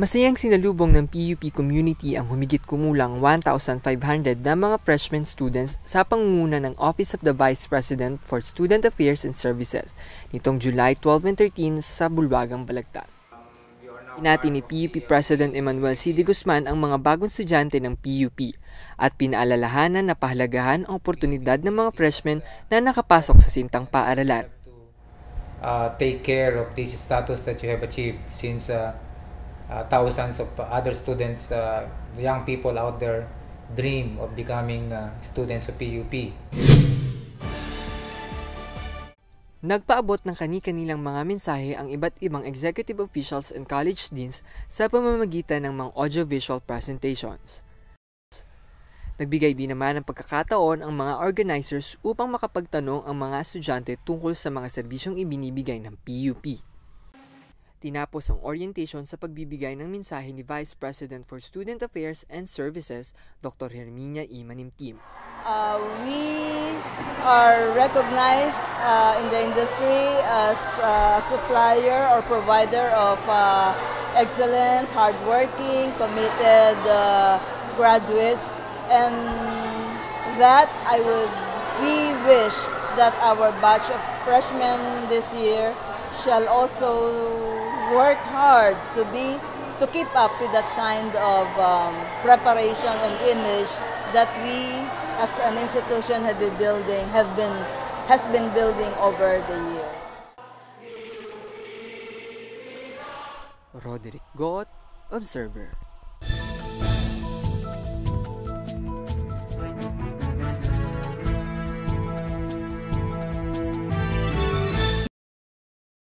Masayang sinalubong ng PUP community ang humigit kumulang 1,500 na mga freshman students sa pangunguna ng Office of the Vice President for Student Affairs and Services nitong July 12 and 13 sa Bulwagang Balagtas. Pinati ni PUP President Emmanuel C. D. Guzman ang mga bagong estudyante ng PUP at pinaalalahanan na pahalagahan ang oportunidad ng mga freshmen na nakapasok sa sintang paaralan. Uh, take care of this status that you have achieved since uh, uh, thousands of other students, uh, young people out there dream of becoming uh, students of PUP. Nagpaabot ng kani-kanilang mga mensahe ang iba't ibang executive officials and college deans sa pamamagitan ng mga audiovisual presentations. Nagbigay din naman ng pagkakataon ang mga organizers upang makapagtanong ang mga estudyante tungkol sa mga serbisyong ibinibigay ng PUP. Tinapos ang orientation sa pagbibigay ng mensahe ni Vice President for Student Affairs and Services, Dr. Herminia E. Manimtim. Uh, we are recognized uh, in the industry as a supplier or provider of uh, excellent, hardworking, committed uh, graduates, and that I would, we wish that our batch of freshmen this year shall also work hard to be to keep up with that kind of um, preparation and image that we as an institution have been building have been has been building over the years. Roderick Gott, Observer.